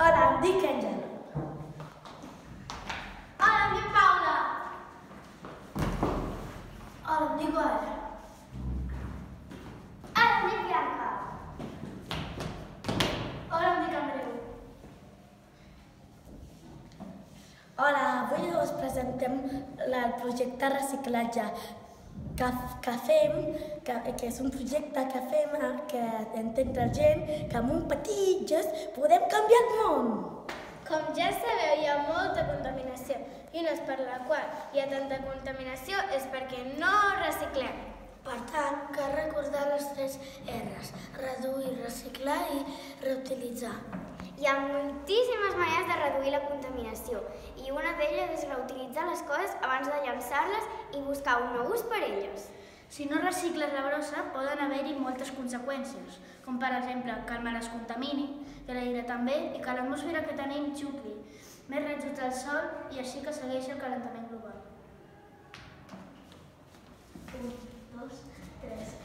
Önemli Kencan. Önemli Paula. Di Gol. di Bianca. Önemli Gabriel. Hola, avui us presentem el projecte Reciclatge, ya que, que fem, que, que és un projecte que fem que entre gent que amb un petit gest podem canviar el món. Com ja sabeu, hi ha molta contaminació i no és per la qual hi ha tanta contaminació és perquè no reciclem. Per tant, cal recordar les tres R's, reduir, reciclar i reutilitzar. Hi ha moltíssimes maneres de reduir la contaminació i una d'elles és reutilitzar les coses abans de llançar-les i buscar un nou ús per elles. Si no recicles la brossa, poden haver-hi moltes conseqüències, com per exemple que el mar es contamini, que l'aire també i que l'atmosfera que tenim xucli, més rajos del sol i així que segueixi el calentament global. Un, dos, tres.